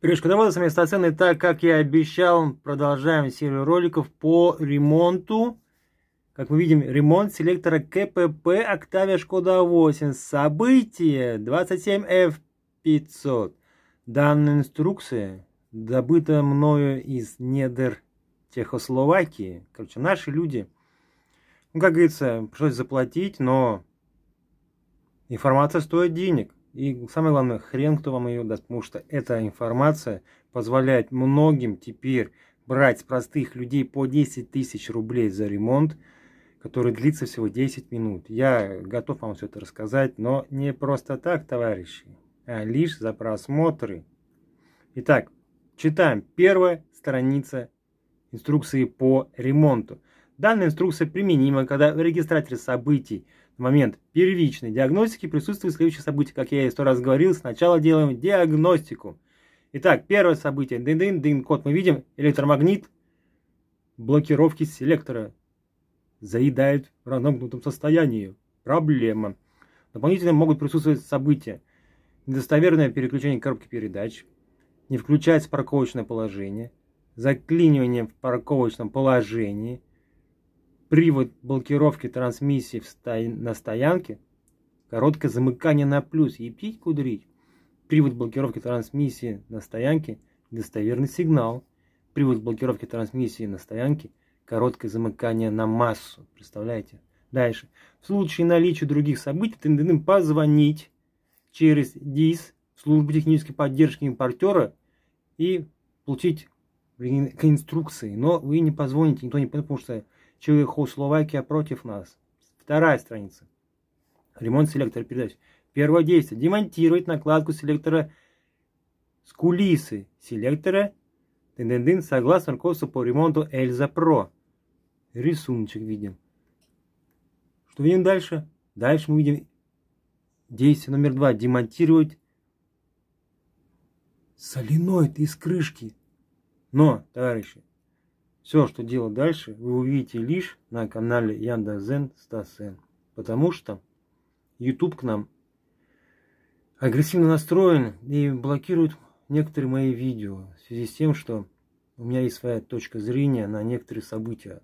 Привет, с вами Стацен, и так, как я обещал, продолжаем серию роликов по ремонту. Как мы видим, ремонт селектора КПП Octavia Шкода 8. Событие 27F500. Данная инструкция добыта мною из недр Чехословакии. Короче, наши люди, ну, как говорится, пришлось заплатить, но информация стоит денег. И самое главное, хрен кто вам ее даст, потому что эта информация позволяет многим теперь брать с простых людей по 10 тысяч рублей за ремонт, который длится всего 10 минут. Я готов вам все это рассказать, но не просто так, товарищи, а лишь за просмотры. Итак, читаем. Первая страница инструкции по ремонту. Данная инструкция применима, когда в регистраторе событий момент первичной диагностики присутствует следующее событие. Как я и сто раз говорил, сначала делаем диагностику. Итак, первое событие. Дын-дын-дын. Код мы видим. Электромагнит блокировки селектора заедает в разомкнутом состоянии. Проблема. Дополнительно могут присутствовать события. Недостоверное переключение коробки передач. Не включается парковочное положение. Заклинивание в парковочном положении – привод блокировки трансмиссии на стоянке, короткое замыкание на плюс, ептить кудрить, привод блокировки трансмиссии на стоянке, достоверный сигнал, привод блокировки трансмиссии на стоянке, короткое замыкание на массу, представляете? Дальше. В случае наличия других событий, тенденным позвонить через ДИС, службу технической поддержки импортера и получить инструкции. Но вы не позвоните, никто не потому что Чехословакия против нас. Вторая страница. Ремонт селектора передач. Первое действие. Демонтировать накладку селектора с кулисы селектора дын согласно курсу по ремонту Эльза Про. Рисуночек видим. Что видим дальше? Дальше мы видим действие номер два. Демонтировать соленоид из крышки. Но, товарищи, все, что делать дальше, вы увидите лишь на канале Яндазен Стасен. Потому что YouTube к нам агрессивно настроен и блокирует некоторые мои видео. В связи с тем, что у меня есть своя точка зрения на некоторые события.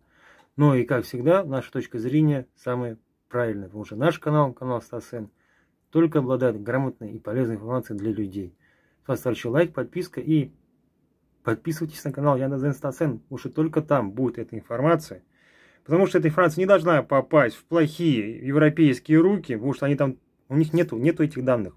Но и как всегда, наша точка зрения самая правильная. Потому что наш канал, канал Стасен, только обладает грамотной и полезной информацией для людей. Поставьте лайк, подписка и Подписывайтесь на канал Яна Зенстасен, потому что только там будет эта информация. Потому что эта информация не должна попасть в плохие европейские руки, потому что они там, у них нету, нету этих данных.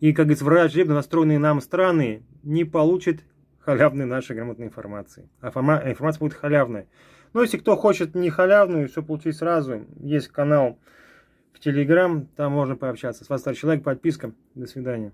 И, как говорится, враждебно настроенные нам страны не получат халявной нашей грамотной информации. А информация будет халявная. Но если кто хочет не халявную, все получить сразу, есть канал в Телеграм, там можно пообщаться. С вас старший лайк, подписка. До свидания.